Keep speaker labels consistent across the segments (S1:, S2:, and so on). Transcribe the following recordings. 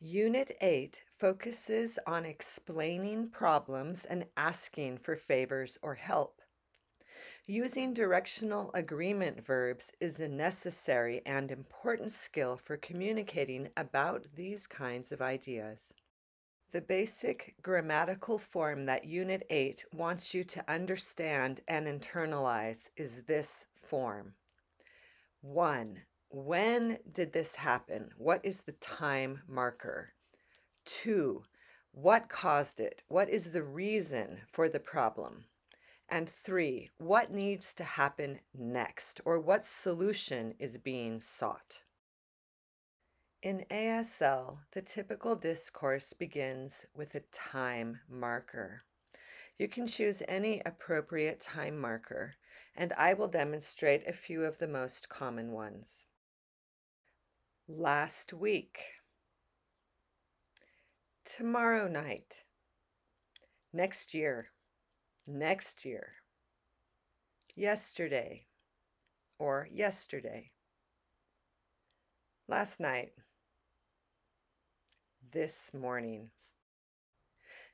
S1: Unit 8 focuses on explaining problems and asking for favors or help. Using directional agreement verbs is a necessary and important skill for communicating about these kinds of ideas. The basic grammatical form that Unit 8 wants you to understand and internalize is this form. 1. When did this happen? What is the time marker? 2. What caused it? What is the reason for the problem? And 3. What needs to happen next or what solution is being sought? In ASL, the typical discourse begins with a time marker. You can choose any appropriate time marker, and I will demonstrate a few of the most common ones. Last week, tomorrow night, next year, next year, yesterday, or yesterday, last night, this morning.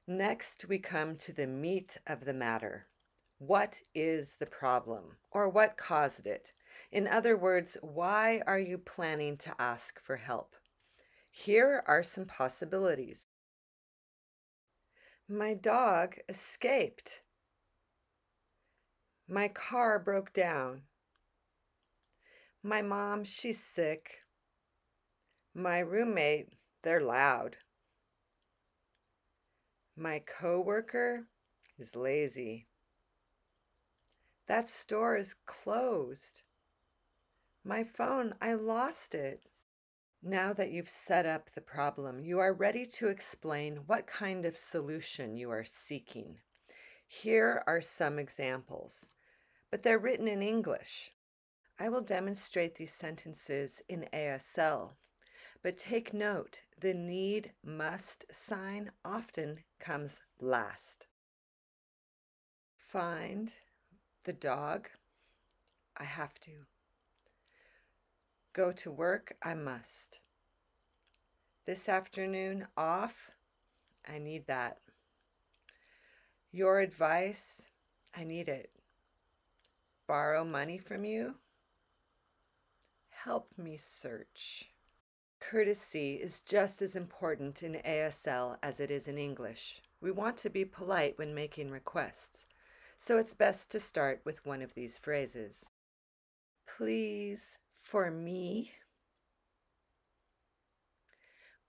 S1: Next, we come to the meat of the matter. What is the problem, or what caused it? In other words, why are you planning to ask for help? Here are some possibilities. My dog escaped. My car broke down. My mom, she's sick. My roommate, they're loud. My coworker is lazy. That store is closed. My phone, I lost it. Now that you've set up the problem, you are ready to explain what kind of solution you are seeking. Here are some examples, but they're written in English. I will demonstrate these sentences in ASL but take note, the need must sign often comes last. Find the dog. I have to. Go to work. I must. This afternoon off. I need that. Your advice. I need it. Borrow money from you. Help me search. Courtesy is just as important in ASL as it is in English. We want to be polite when making requests, so it's best to start with one of these phrases. Please, for me.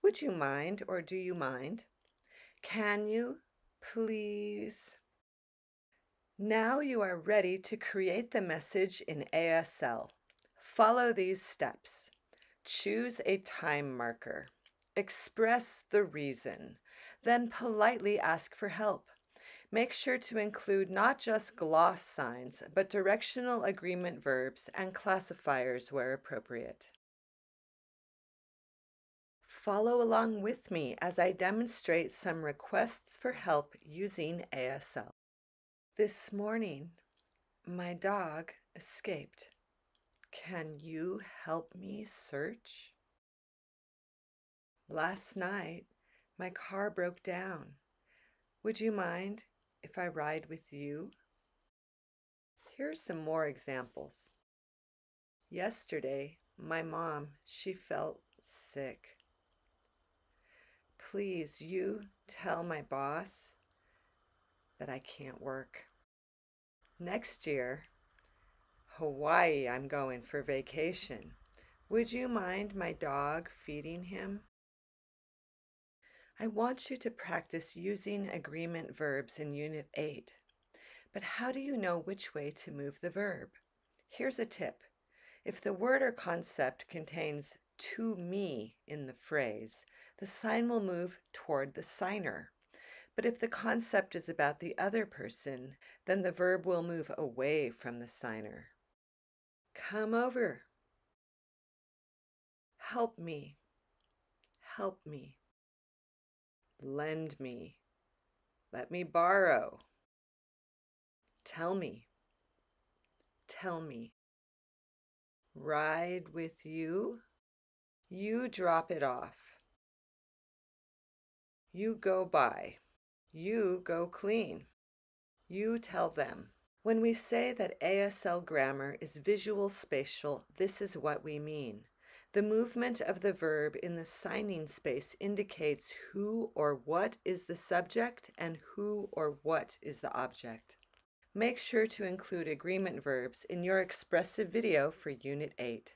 S1: Would you mind or do you mind? Can you, please? Now you are ready to create the message in ASL. Follow these steps. Choose a time marker. Express the reason. Then politely ask for help. Make sure to include not just gloss signs, but directional agreement verbs and classifiers where appropriate. Follow along with me as I demonstrate some requests for help using ASL. This morning, my dog escaped. Can you help me search? Last night, my car broke down. Would you mind if I ride with you? Here are some more examples. Yesterday, my mom, she felt sick. Please, you tell my boss that I can't work. Next year, Hawaii, I'm going for vacation. Would you mind my dog feeding him? I want you to practice using agreement verbs in Unit 8. But how do you know which way to move the verb? Here's a tip. If the word or concept contains to me in the phrase, the sign will move toward the signer. But if the concept is about the other person, then the verb will move away from the signer. Come over. Help me. Help me. Lend me. Let me borrow. Tell me. Tell me. Ride with you. You drop it off. You go by. You go clean. You tell them. When we say that ASL grammar is visual spatial, this is what we mean. The movement of the verb in the signing space indicates who or what is the subject and who or what is the object. Make sure to include agreement verbs in your expressive video for Unit 8.